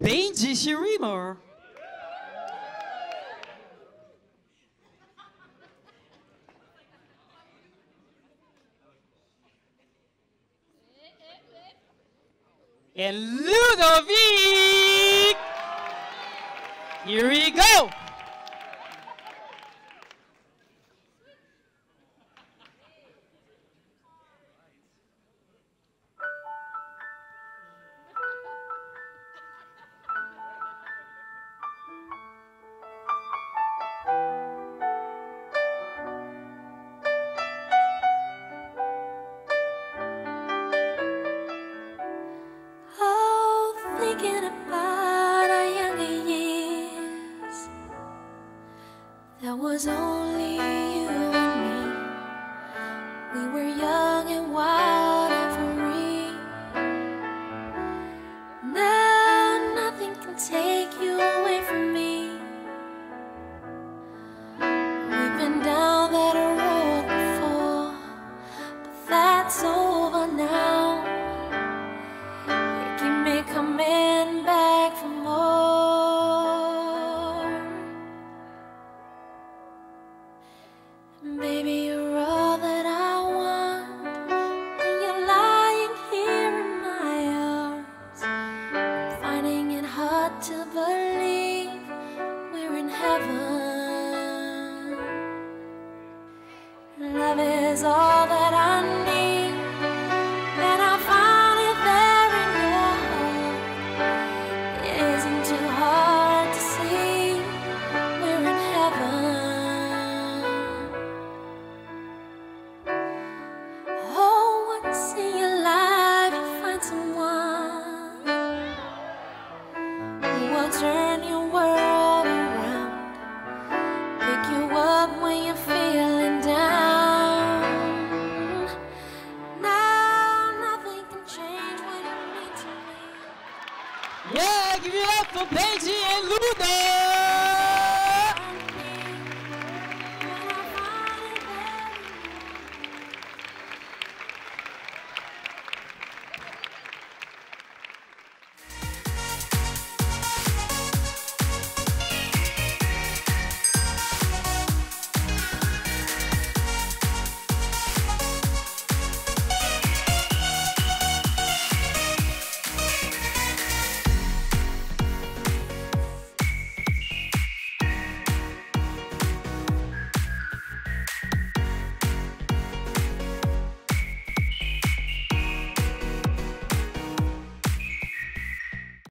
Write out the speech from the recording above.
Schwimmer. And Ludovic. Here we go. Thinking about our younger years. There was only you and me. We were young and wild and free. Now nothing can take you away from me. We've been down that road before, but that's over now. Baby, you're all that I want. When you're lying here in my arms, finding it hard to believe we're in heaven. Love is all Yeah, give it up for Paige and Luna!